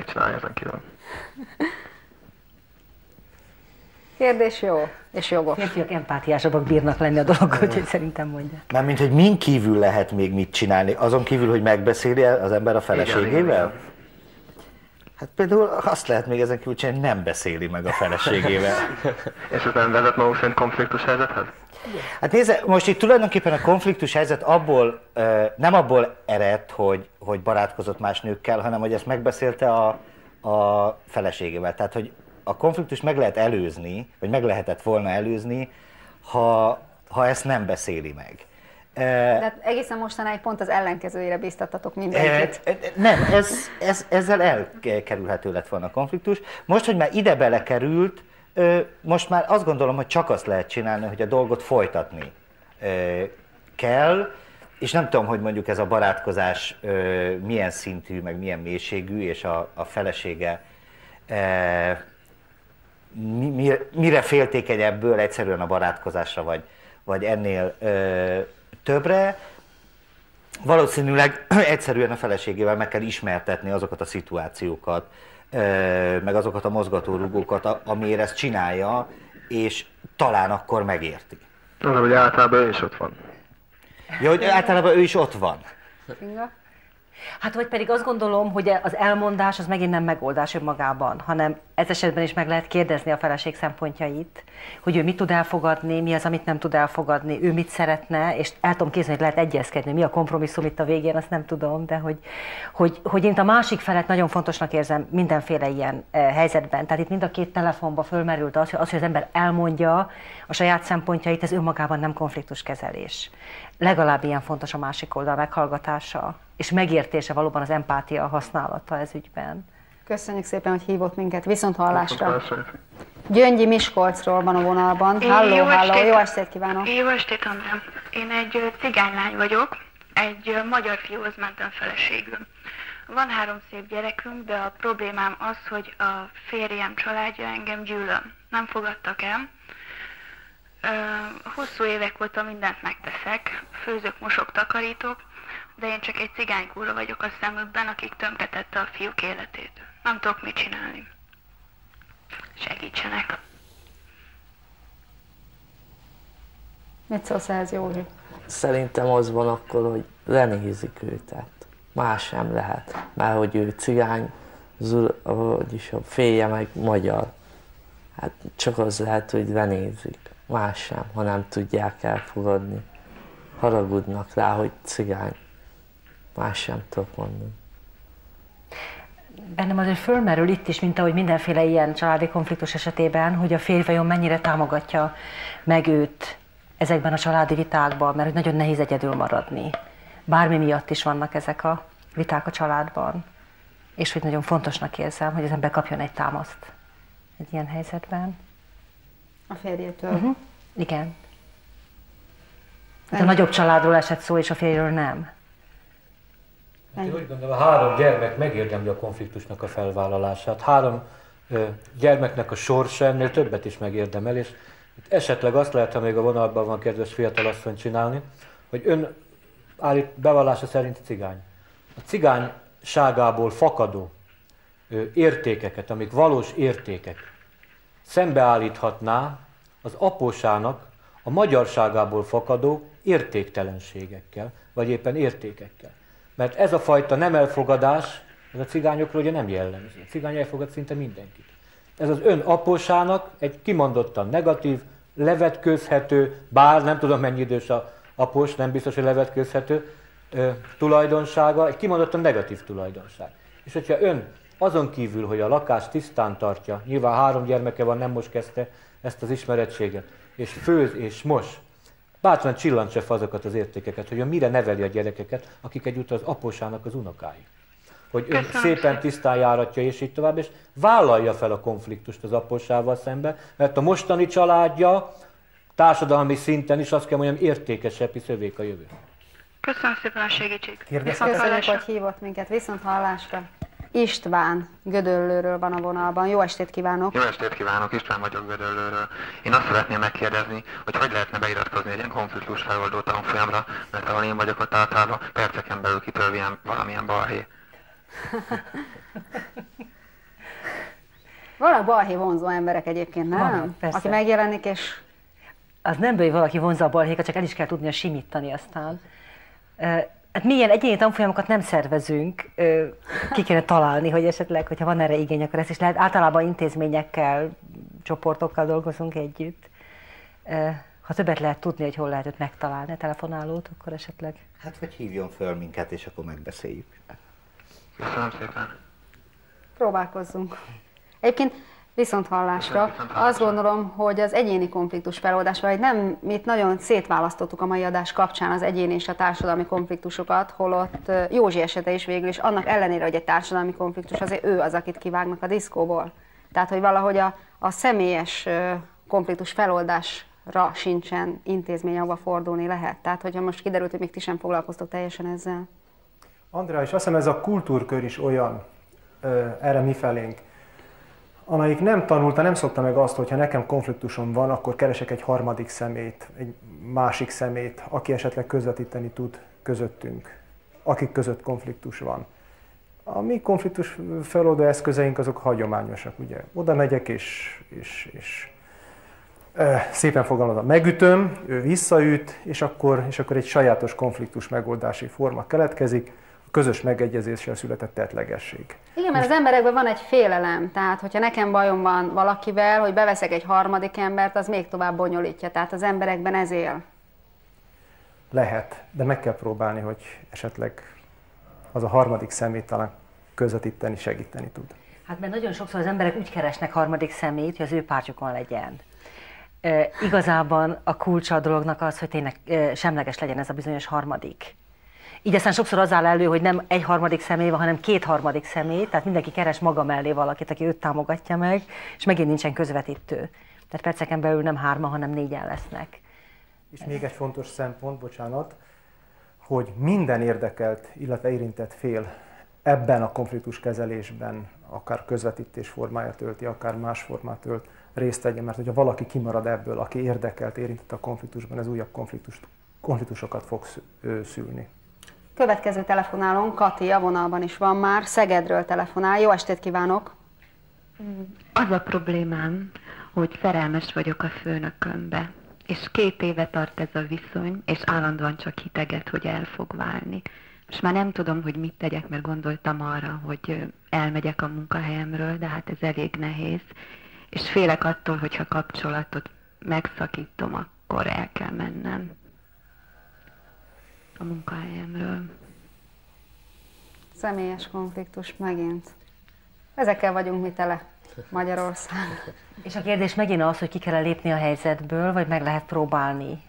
még csinálni ezen kívül. Kérdés jó, és jogos. Férfiak empátiásabbak bírnak lenni a dolog, úgyhogy szerintem mondja. Nem, mint hogy min kívül lehet még mit csinálni? Azon kívül, hogy megbeszéli az ember a feleségével? Igen, igen. Hát például azt lehet még ezen kívül csinálni, nem beszéli meg a feleségével. És ez nem vezet maguk szerint konfliktus helyzethez? Hát nézze, most itt tulajdonképpen a konfliktus helyzet abból, nem abból ered, hogy, hogy barátkozott más nőkkel, hanem hogy ezt megbeszélte a, a feleségével. Tehát, hogy a konfliktus meg lehet előzni, vagy meg lehetett volna előzni, ha, ha ezt nem beszéli meg. De hát egészen mostanáig pont az ellenkezőjére bíztattatok mindenkit. Nem, ez, ez, ezzel elkerülhető lett volna a konfliktus. Most, hogy már ide belekerült, most már azt gondolom, hogy csak azt lehet csinálni, hogy a dolgot folytatni kell, és nem tudom, hogy mondjuk ez a barátkozás milyen szintű, meg milyen mélységű, és a, a felesége mi, mi, mire féltékeny ebből egyszerűen a barátkozásra, vagy, vagy ennél többre. Valószínűleg egyszerűen a feleségével meg kell ismertetni azokat a szituációkat, meg azokat a mozgatórugókat, amiért ezt csinálja, és talán akkor megérti. Az, hogy általában ő is ott van. Ja, hogy általában ő is ott van. Inga? Hát vagy pedig azt gondolom, hogy az elmondás az megint nem megoldás önmagában, hanem ez esetben is meg lehet kérdezni a feleség szempontjait, hogy ő mit tud elfogadni, mi az, amit nem tud elfogadni, ő mit szeretne, és el tudom képzelni, hogy lehet egyezkedni, mi a kompromisszum itt a végén, azt nem tudom, de hogy, hogy, hogy én a másik felet nagyon fontosnak érzem mindenféle ilyen eh, helyzetben. Tehát itt mind a két telefonba fölmerült az, hogy az, hogy az ember elmondja a saját szempontjait, ez önmagában nem konfliktuskezelés. Legalább ilyen fontos a másik oldal meghallgatása, és megértése valóban az empátia használata ez ügyben. Köszönjük szépen, hogy hívott minket. Viszont hallásra. Gyöngyi Miskolcról van a vonalban. Halló, jó halló, estét. jó estét kívánok. Jó estét, Andrám. Én egy cigánylány vagyok, egy magyar fiúhoz mentem feleségül. Van három szép gyerekünk, de a problémám az, hogy a férjem családja engem gyűlöl. Nem fogadtak el. Hosszú évek óta mindent megteszek, főzök, mosok, takarítok, de én csak egy cigánykúra vagyok a szemükben, akik tönkretette a fiúk életét. Nem tudok mit csinálni. Segítsenek. Mit szólsz ehhez, Józsi? Szerintem az van akkor, hogy lenézik őt, tehát más sem lehet. Mert hogy ő cigány, zul, vagyis a férje meg magyar. Hát csak az lehet, hogy lenézik. Más sem, ha nem tudják elfogadni. Haragudnak rá, hogy cigány. Más sem tudok mondani. Bennem azért fölmerül itt is, mint ahogy mindenféle ilyen családi konfliktus esetében, hogy a férj vajon mennyire támogatja meg őt ezekben a családi vitákban, mert nagyon nehéz egyedül maradni. Bármi miatt is vannak ezek a viták a családban. És hogy nagyon fontosnak érzem, hogy az ember kapjon egy támaszt egy ilyen helyzetben. A férjétől. Uh-huh. Igen. Hát a nagyobb családról esett szó, és a férjről nem. Hát Én úgy gondolom, a három gyermek megérdemli a konfliktusnak a felvállalását. Három ö, gyermeknek a sorsa ennél többet is megérdemel, és itt esetleg azt lehet, ha még a vonalban van kedves fiatalasszony csinálni, hogy ön állít bevallása szerint cigány. A cigányságából fakadó ö, értékeket, amik valós értékek, szembeállíthatná az apósának a magyarságából fakadó értéktelenségekkel, vagy éppen értékekkel. Mert ez a fajta nem elfogadás, ez a cigányokról ugye nem jellemző. A cigány elfogad szinte mindenkit. Ez az ön apósának egy kimondottan negatív, levetkőzhető, bár nem tudom mennyi idős a após, nem biztos, hogy levetkőzhető ö, tulajdonsága, egy kimondottan negatív tulajdonság. És hogyha ön azon kívül, hogy a lakást tisztán tartja, nyilván három gyermeke van, nem most kezdte ezt az ismerettséget, és főz és mos, bátran csillantsa fel azokat az értékeket, hogy ön mire neveli a gyerekeket, akik egyúttal az apósának az unokái. Hogy ön Köszönöm szépen tisztán járatja, és így tovább, és vállalja fel a konfliktust az apósával szemben, mert a mostani családja társadalmi szinten is azt kell mondjam értékesebb, hisz övék a jövő. Köszönöm szépen a segítséget. Köszönjük, hallásra. hogy hívott minket. Viszont hallásra. István Gödöllőről van a vonalban. Jó estét kívánok! Jó estét kívánok, István vagyok Gödöllőről. Én azt szeretném megkérdezni, hogy hogy lehetne beiratkozni egy ilyen konfliktus feloldó tanfolyamra, mert ahol én vagyok ott általában perceken belül kitör ilyen valamilyen balhé. vannak balhé vonzó emberek egyébként, nem? Vannak, persze. Aki megjelenik, és Az nem baj, hogy valaki vonza a balhékat, csak el is kell tudnia simítani aztán. Hát mi ilyen egyéni tanfolyamokat nem szervezünk, ki kéne találni, hogy esetleg, hogyha van erre igény, akkor ezt is lehet. Általában intézményekkel, csoportokkal dolgozunk együtt. Ha többet lehet tudni, hogy hol lehet őt megtalálni, a telefonálót, akkor esetleg Hát, vagy hívjon föl minket, és akkor megbeszéljük. Köszönöm szépen. próbálkozzunk. Egyébként viszont hallásra. Azt gondolom, hogy az egyéni konfliktus feloldás, vagy nem, mi itt nagyon szétválasztottuk a mai adás kapcsán az egyéni és a társadalmi konfliktusokat, holott Józsi esete is végül is, annak ellenére, hogy egy társadalmi konfliktus, azért ő az, akit kivágnak a diszkóból. Tehát, hogy valahogy a, a személyes konfliktus feloldásra sincsen intézmény, ahova fordulni lehet. Tehát, hogyha most kiderült, hogy még ti sem foglalkoztok teljesen ezzel. András, azt hiszem ez a kultúrkör is olyan, erre mi felénk, amelyik nem tanulta, nem szokta meg azt, hogy ha nekem konfliktusom van, akkor keresek egy harmadik szemét, egy másik szemét, aki esetleg közvetíteni tud közöttünk, akik között konfliktus van. A mi konfliktus feloldó eszközeink azok hagyományosak, ugye. Oda megyek és, és, és szépen fogalmazom, megütöm, ő visszaüt, és akkor, és akkor egy sajátos konfliktus megoldási forma keletkezik, közös megegyezéssel született tettlegesség. Igen, mert az emberekben van egy félelem, tehát hogyha nekem bajom van valakivel, hogy beveszek egy harmadik embert, az még tovább bonyolítja, tehát az emberekben ez él. Lehet, de meg kell próbálni, hogy esetleg az a harmadik szemét talán közvetíteni, segíteni tud. Hát mert nagyon sokszor az emberek úgy keresnek harmadik szemét, hogy az ő pártjukon legyen. E, igazában a kulcsa a dolognak az, hogy tényleg e, semleges legyen ez a bizonyos harmadik. Így aztán sokszor az áll elő, hogy nem egy harmadik személy van, hanem két harmadik személy, tehát mindenki keres maga mellé valakit, aki őt támogatja meg, és megint nincsen közvetítő. Tehát perceken belül nem hárma, hanem négyen lesznek. És még egy fontos szempont, bocsánat, hogy minden érdekelt, illetve érintett fél ebben a konfliktus kezelésben akár közvetítés formáját ölti, akár más formát ölt, részt vegyen, mert hogyha valaki kimarad ebből, aki érdekelt, érintett a konfliktusban, ez újabb konfliktust, konfliktusokat fog szülni. Következő telefonálón, Kati a vonalban is van már, Szegedről telefonál. Jó estét kívánok! Az a problémám, hogy szerelmes vagyok a főnökömbe, és két éve tart ez a viszony, és állandóan csak hiteget, hogy el fog válni. Most már nem tudom, hogy mit tegyek, mert gondoltam arra, hogy elmegyek a munkahelyemről, de hát ez elég nehéz. És félek attól, hogyha kapcsolatot megszakítom, akkor el kell mennem a munkahelyemről. Személyes konfliktus megint. Ezekkel vagyunk mi tele Magyarország. És a kérdés megint az, hogy ki kell lépni a helyzetből, vagy meg lehet próbálni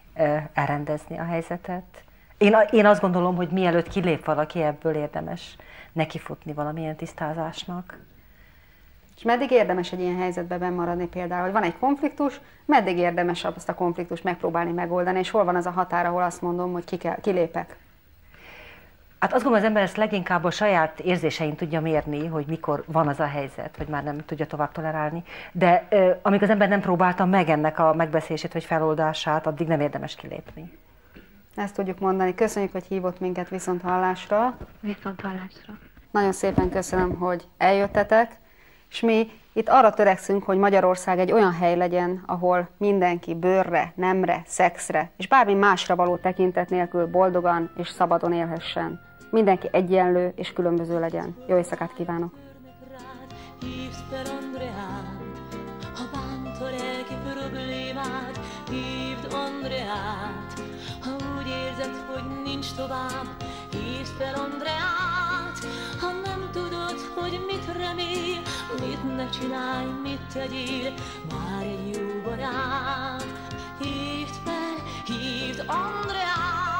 elrendezni a helyzetet. Én, én azt gondolom, hogy mielőtt kilép valaki ebből érdemes nekifutni valamilyen tisztázásnak. És meddig érdemes egy ilyen helyzetben benn maradni például, hogy van egy konfliktus, meddig érdemes azt a konfliktust megpróbálni megoldani, és hol van az a határ, ahol azt mondom, hogy ki kell, kilépek. Hát azt gondolom, az ember ezt leginkább a saját érzésein tudja mérni, hogy mikor van az a helyzet, hogy már nem tudja tovább tolerálni. De ö, amíg az ember nem próbálta meg ennek a megbeszélését vagy feloldását, addig nem érdemes kilépni. Ezt tudjuk mondani. Köszönjük, hogy hívott minket viszont hallásra. Viszont hallásra. Nagyon szépen köszönöm, hogy eljöttetek, és mi itt arra törekszünk, hogy Magyarország egy olyan hely legyen, ahol mindenki bőrre, nemre, szexre és bármi másra való tekintet nélkül boldogan és szabadon élhessen. Mindenki egyenlő és különböző legyen. Jó éjszakát kívánok! Hívd fel ne csinálj, mit tegyél, már egy jó barát. Hívd fel, hívd Andreát!